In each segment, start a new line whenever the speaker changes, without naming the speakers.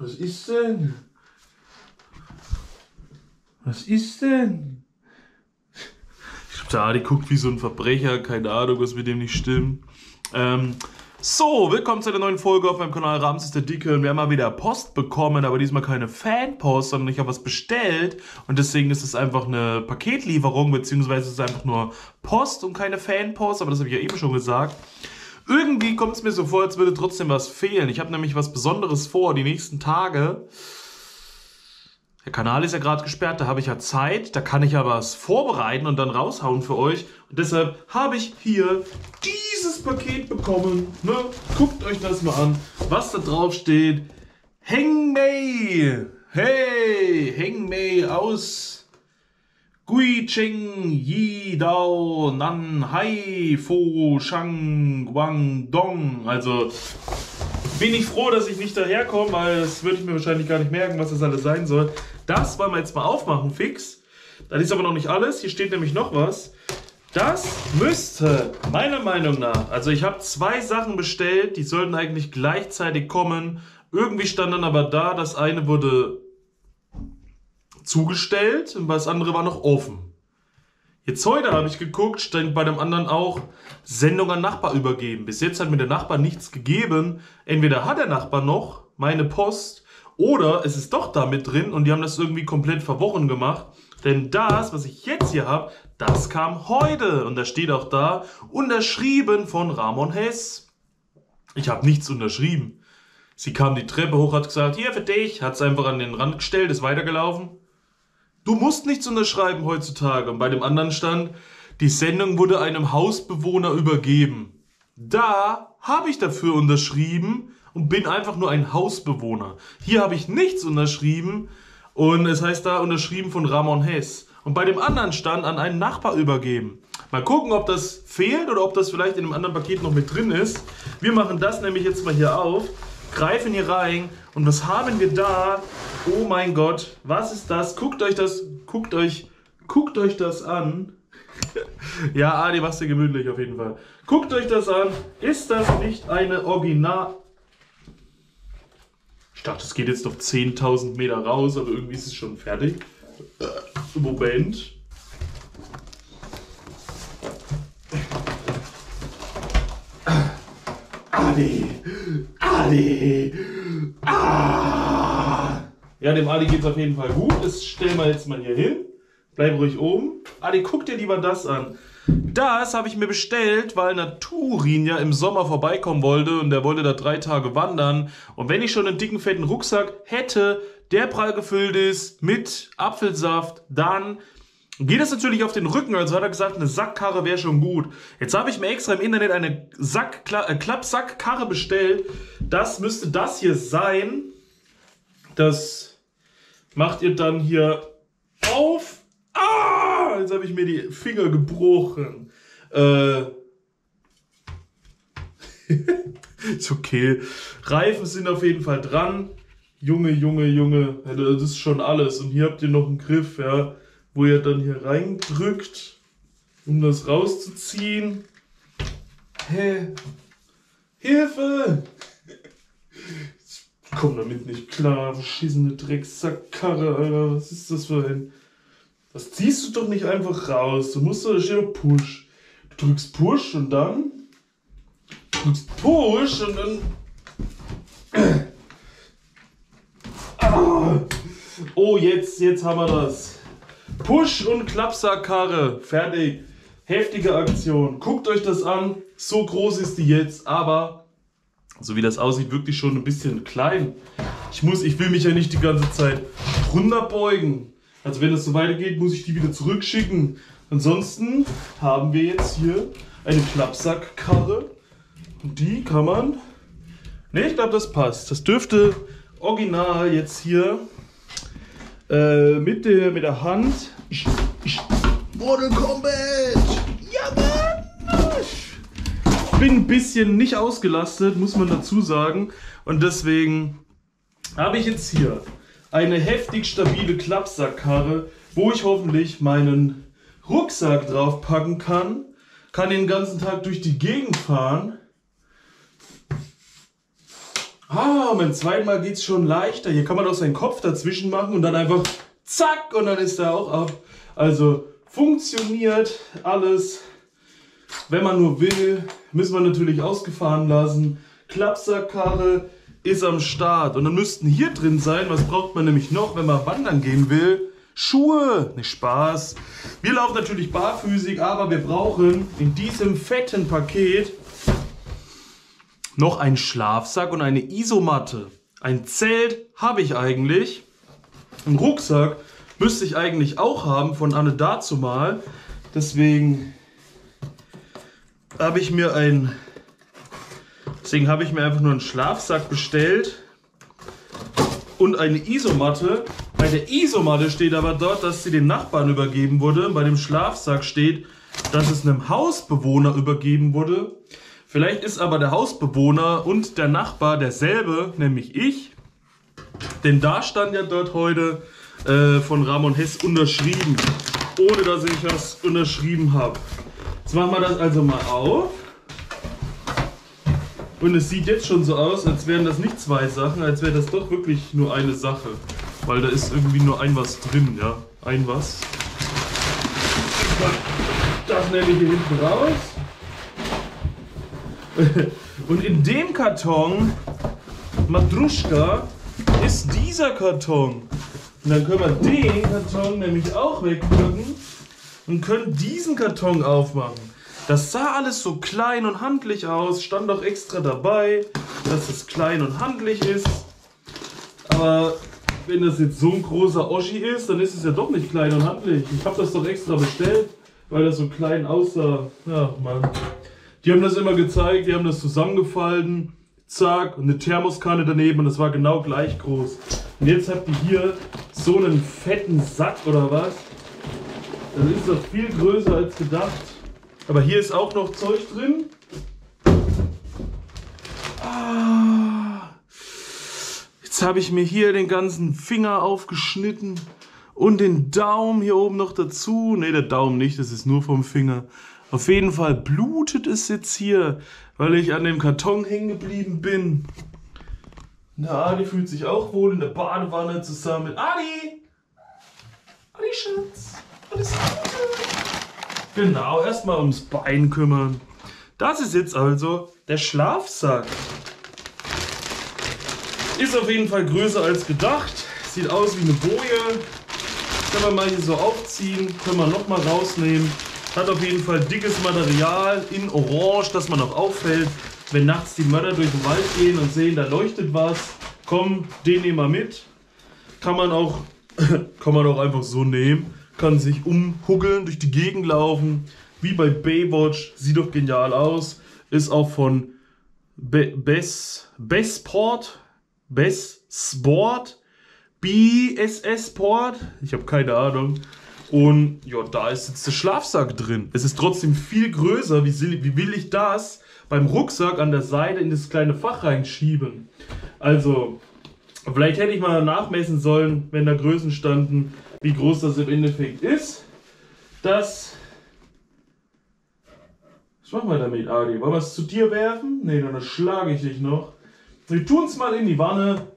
Was ist denn? Was ist denn? Ich glaube, der Adi guckt wie so ein Verbrecher, keine Ahnung, was mit dem nicht stimmt. Ähm, so, willkommen zu einer neuen Folge auf meinem Kanal Rams ist der Dicke und wir haben mal wieder Post bekommen, aber diesmal keine Fanpost, sondern ich habe was bestellt und deswegen ist es einfach eine Paketlieferung, beziehungsweise es ist einfach nur Post und keine Fanpost, aber das habe ich ja eben schon gesagt. Irgendwie kommt es mir so vor, als würde trotzdem was fehlen. Ich habe nämlich was Besonderes vor, die nächsten Tage. Der Kanal ist ja gerade gesperrt, da habe ich ja Zeit, da kann ich ja was vorbereiten und dann raushauen für euch. Und deshalb habe ich hier dieses Paket bekommen. Ne? Guckt euch das mal an, was da drauf steht. Heng Mei! Hey, Heng Mei aus Gui Cheng Yi Dao Nan Hai Fo Shang Wang Dong. Also bin ich froh, dass ich nicht daherkomme, weil das würde ich mir wahrscheinlich gar nicht merken, was das alles sein soll. Das wollen wir jetzt mal aufmachen, fix. Das ist aber noch nicht alles. Hier steht nämlich noch was. Das müsste, meiner Meinung nach, also ich habe zwei Sachen bestellt, die sollten eigentlich gleichzeitig kommen. Irgendwie stand dann aber da, das eine wurde zugestellt und das andere war noch offen. Jetzt heute habe ich geguckt, stand bei dem anderen auch Sendung an Nachbar übergeben. Bis jetzt hat mir der Nachbar nichts gegeben. Entweder hat der Nachbar noch meine Post oder es ist doch da mit drin und die haben das irgendwie komplett verworren gemacht. Denn das, was ich jetzt hier habe, das kam heute. Und da steht auch da, unterschrieben von Ramon Hess. Ich habe nichts unterschrieben. Sie kam die Treppe hoch, hat gesagt, hier für dich, hat es einfach an den Rand gestellt, ist weitergelaufen. Du musst nichts unterschreiben heutzutage. Und bei dem anderen stand, die Sendung wurde einem Hausbewohner übergeben. Da habe ich dafür unterschrieben und bin einfach nur ein Hausbewohner. Hier habe ich nichts unterschrieben und es heißt da unterschrieben von Ramon Hess. Und bei dem anderen stand an einen Nachbar übergeben. Mal gucken, ob das fehlt oder ob das vielleicht in einem anderen Paket noch mit drin ist. Wir machen das nämlich jetzt mal hier auf, greifen hier rein und was haben wir da? Oh mein Gott, was ist das? Guckt euch das, guckt euch, guckt euch das an. ja, Adi, machst du gemütlich auf jeden Fall. Guckt euch das an. Ist das nicht eine Original... Ich dachte, es geht jetzt noch 10.000 Meter raus, aber irgendwie ist es schon fertig. Äh, Moment. Adi! Adi! Ah! Ja, dem Adi geht es auf jeden Fall gut. Das stellen wir jetzt mal hier hin. Bleib ruhig oben. Adi, guck dir lieber das an. Das habe ich mir bestellt, weil Naturin ja im Sommer vorbeikommen wollte und der wollte da drei Tage wandern. Und wenn ich schon einen dicken, fetten Rucksack hätte, der prall gefüllt ist mit Apfelsaft, dann geht es natürlich auf den Rücken. Also hat er gesagt, eine Sackkarre wäre schon gut. Jetzt habe ich mir extra im Internet eine Sack, äh, Klappsackkarre bestellt. Das müsste das hier sein. Das macht ihr dann hier auf. Ah, jetzt habe ich mir die Finger gebrochen. Äh, ist okay. Reifen sind auf jeden Fall dran. Junge, Junge, Junge. Das ist schon alles. Und hier habt ihr noch einen Griff, ja, wo ihr dann hier reindrückt, um das rauszuziehen. Hä? Hilfe! Komm damit nicht klar. Verschissene Drecksackkarre, Alter. Was ist das für ein... Das ziehst du doch nicht einfach raus. Du musst doch, doch Push. Du drückst Push und dann drückst Push und dann. Ah. Oh, jetzt, jetzt haben wir das. Push und Klappsackkarre. Fertig. Heftige Aktion. Guckt euch das an. So groß ist die jetzt, aber so wie das aussieht, wirklich schon ein bisschen klein. Ich muss, ich will mich ja nicht die ganze Zeit runterbeugen. Also wenn das so weitergeht, muss ich die wieder zurückschicken. Ansonsten haben wir jetzt hier eine Klappsackkarre. Und die kann man... Ne, ich glaube, das passt. Das dürfte original jetzt hier äh, mit, der, mit der Hand... Mortal Kombat! Ja, Mann! Ich bin ein bisschen nicht ausgelastet, muss man dazu sagen. Und deswegen habe ich jetzt hier eine heftig stabile Klappsackkarre, wo ich hoffentlich meinen Rucksack drauf packen kann, kann den ganzen Tag durch die Gegend fahren Ah, beim zweiten Mal geht es schon leichter. Hier kann man auch seinen Kopf dazwischen machen und dann einfach zack und dann ist er auch ab. Also funktioniert alles. Wenn man nur will, müssen wir natürlich ausgefahren lassen. Klappsackkarre ist am Start. Und dann müssten hier drin sein, was braucht man nämlich noch, wenn man wandern gehen will? Schuhe, nicht Spaß. Wir laufen natürlich barfüßig, aber wir brauchen in diesem fetten Paket noch einen Schlafsack und eine Isomatte. Ein Zelt habe ich eigentlich. Einen Rucksack müsste ich eigentlich auch haben von Anne dazu mal. Deswegen habe ich mir ein deswegen habe ich mir einfach nur einen Schlafsack bestellt und eine Isomatte. Bei der Isomatte steht aber dort, dass sie dem Nachbarn übergeben wurde. Bei dem Schlafsack steht, dass es einem Hausbewohner übergeben wurde. Vielleicht ist aber der Hausbewohner und der Nachbar derselbe, nämlich ich. Denn da stand ja dort heute äh, von Ramon Hess unterschrieben, ohne dass ich was unterschrieben habe. Jetzt machen wir das also mal auf. Und es sieht jetzt schon so aus, als wären das nicht zwei Sachen, als wäre das doch wirklich nur eine Sache. Weil da ist irgendwie nur ein was drin, ja. Ein was. Das nehme ich hier hinten raus. Und in dem Karton, Madruschka, ist dieser Karton. Und dann können wir den Karton nämlich auch wegpacken und können diesen Karton aufmachen. Das sah alles so klein und handlich aus, stand auch extra dabei, dass es klein und handlich ist. Aber wenn das jetzt so ein großer Oschi ist, dann ist es ja doch nicht klein und handlich. Ich habe das doch extra bestellt, weil das so klein aussah. Ja, Mann. Die haben das immer gezeigt, die haben das zusammengefalten, zack, und eine Thermoskanne daneben und das war genau gleich groß. Und jetzt habt ihr hier so einen fetten Sack oder was? Das ist doch viel größer als gedacht. Aber hier ist auch noch Zeug drin. Ah. Jetzt habe ich mir hier den ganzen Finger aufgeschnitten und den Daumen hier oben noch dazu. Ne, der Daumen nicht, das ist nur vom Finger. Auf jeden Fall blutet es jetzt hier, weil ich an dem Karton hängen geblieben bin. Der Adi fühlt sich auch wohl in der Badewanne zusammen mit Adi. Adi Schatz, Genau, erstmal ums Bein kümmern. Das ist jetzt also der Schlafsack. Ist auf jeden Fall größer als gedacht. Sieht aus wie eine Boje. Können wir mal hier so aufziehen. Können wir nochmal rausnehmen. Hat auf jeden Fall dickes Material in Orange, dass man auch auffällt. Wenn nachts die Mörder durch den Wald gehen und sehen, da leuchtet was, komm, den nehmen wir mit. Kann man auch, kann man auch einfach so nehmen. Kann sich umhuggeln, durch die Gegend laufen. Wie bei Baywatch. Sieht doch genial aus. Ist auch von Be Bess, Bessport. Best Sport. BSS Sport. Ich habe keine Ahnung. Und ja, da ist jetzt der Schlafsack drin. Es ist trotzdem viel größer. Wie, wie will ich das beim Rucksack an der Seite in das kleine Fach reinschieben? Also, vielleicht hätte ich mal nachmessen sollen, wenn da Größen standen, wie groß das im Endeffekt ist. Das. Was machen wir damit, Adi? Wollen wir es zu dir werfen? Ne, dann schlage ich dich noch. Wir tun es mal in die Wanne.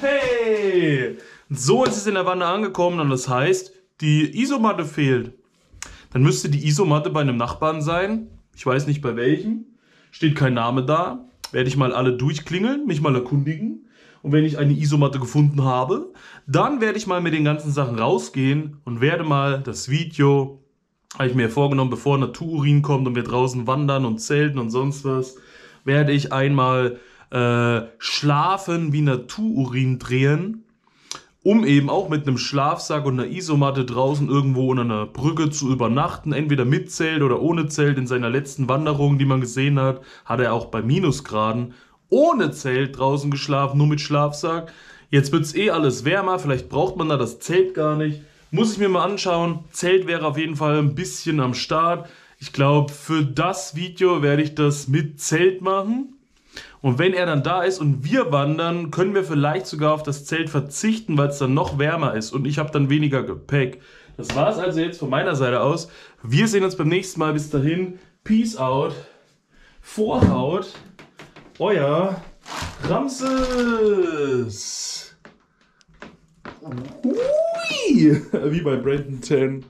Hey! So ist es in der Wanne angekommen und das heißt, die Isomatte fehlt, dann müsste die Isomatte bei einem Nachbarn sein. Ich weiß nicht bei welchem. Steht kein Name da. Werde ich mal alle durchklingeln, mich mal erkundigen. Und wenn ich eine Isomatte gefunden habe, dann werde ich mal mit den ganzen Sachen rausgehen und werde mal das Video, habe ich mir vorgenommen, bevor Natururin kommt und wir draußen wandern und zelten und sonst was, werde ich einmal äh, schlafen wie Natururin drehen um eben auch mit einem Schlafsack und einer Isomatte draußen irgendwo unter einer Brücke zu übernachten, entweder mit Zelt oder ohne Zelt. In seiner letzten Wanderung, die man gesehen hat, hat er auch bei Minusgraden ohne Zelt draußen geschlafen, nur mit Schlafsack. Jetzt wird es eh alles wärmer, vielleicht braucht man da das Zelt gar nicht. Muss ich mir mal anschauen. Zelt wäre auf jeden Fall ein bisschen am Start. Ich glaube, für das Video werde ich das mit Zelt machen. Und wenn er dann da ist und wir wandern, können wir vielleicht sogar auf das Zelt verzichten, weil es dann noch wärmer ist und ich habe dann weniger Gepäck. Das war es also jetzt von meiner Seite aus. Wir sehen uns beim nächsten Mal. Bis dahin. Peace out. Vorhaut. Euer Ramses! Hui! Wie bei Brandon 10.